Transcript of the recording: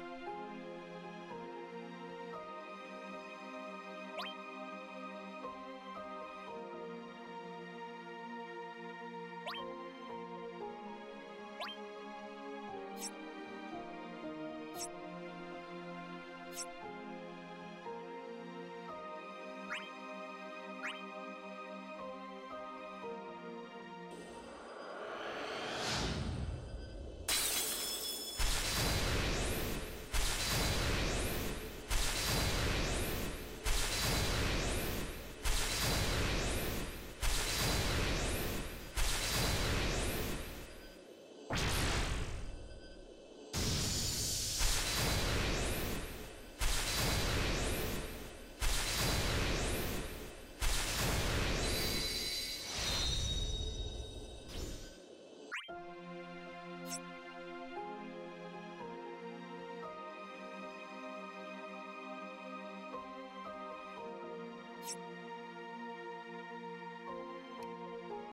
podcast.